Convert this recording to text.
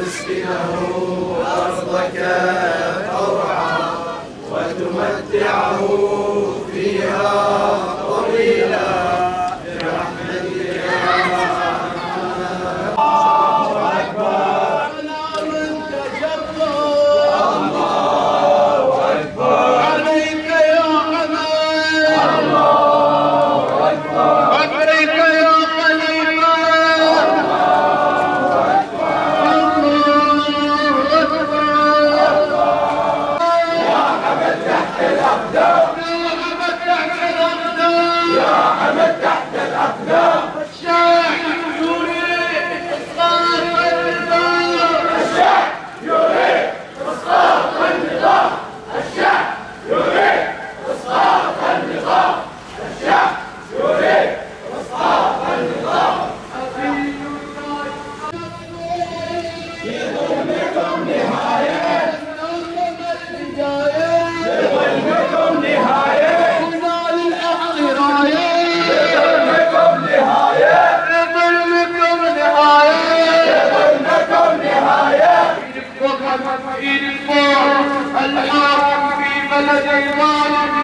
تسكنه أرضك طوعا وتمتعه فيها. حمد تحت الأقدام. الشاعر يريد في الحاكم في بلد الظالم.